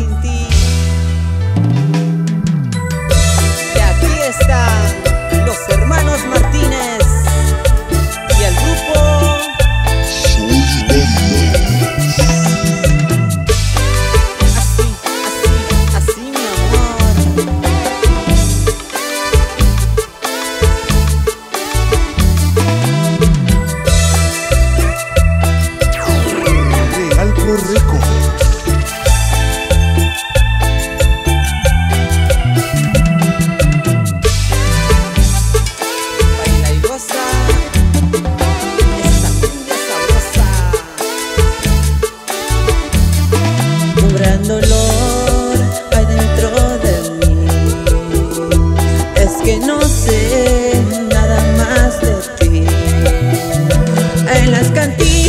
sin ti. Las cantinas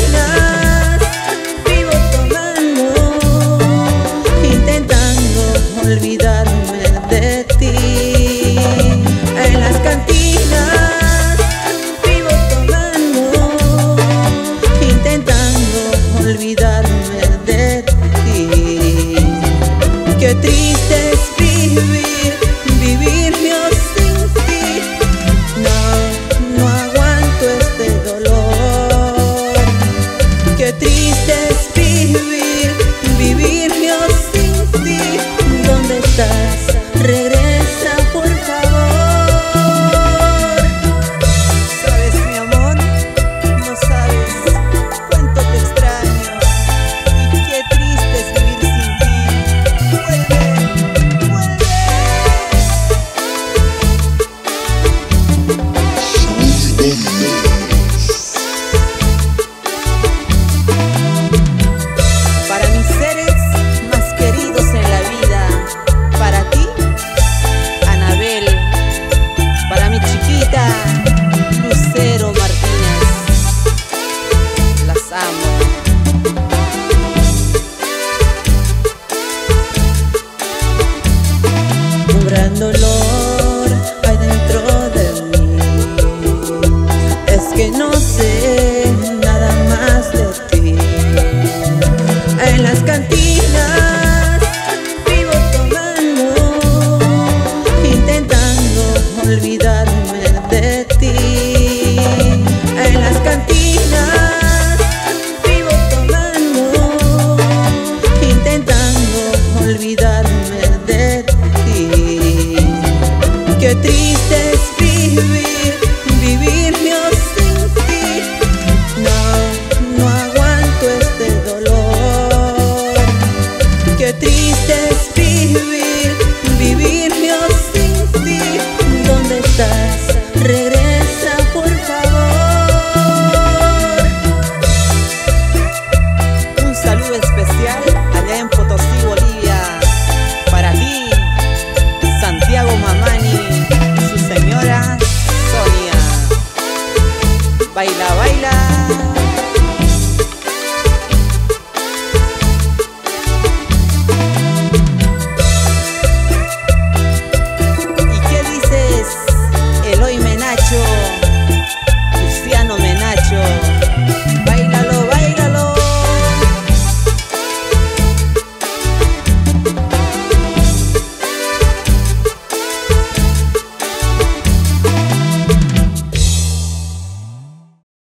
Baila, baila.